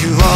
You how